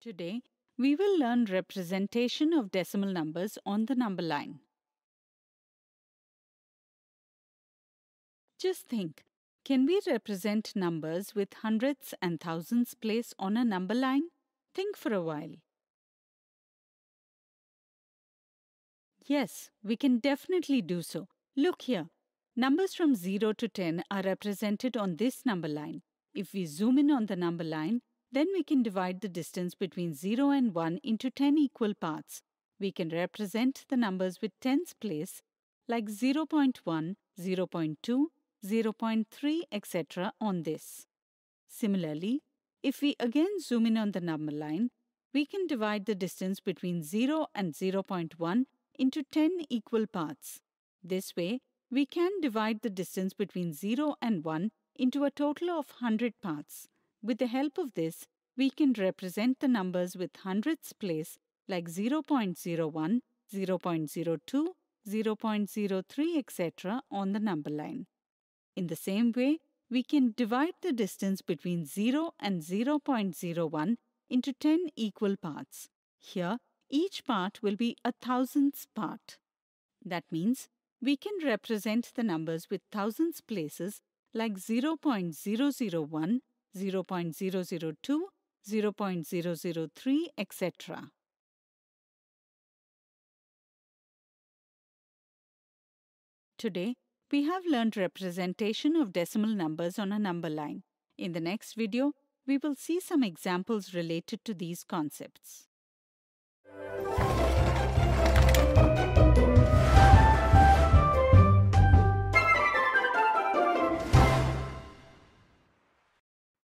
Today, we will learn representation of decimal numbers on the number line. Just think, can we represent numbers with hundredths and thousandths placed on a number line? Think for a while. Yes, we can definitely do so. Look here. Numbers from 0 to 10 are represented on this number line. If we zoom in on the number line, then we can divide the distance between 0 and 1 into 10 equal parts. We can represent the numbers with tenths place like 0.1, 0.2, 0.3, etc. on this. Similarly, if we again zoom in on the number line, we can divide the distance between 0 and 0.1 into 10 equal parts. This way, we can divide the distance between 0 and 1 into a total of 100 parts. With the help of this, we can represent the numbers with hundredths place like 0.01, 0.02, 0.03, etc. on the number line. In the same way, we can divide the distance between 0 and 0.01 into 10 equal parts. Here, each part will be a thousandth part. That means we can represent the numbers with thousandths places like 0.001, 0.002, 0.003, etc. Today, we have learned representation of decimal numbers on a number line. In the next video, we will see some examples related to these concepts.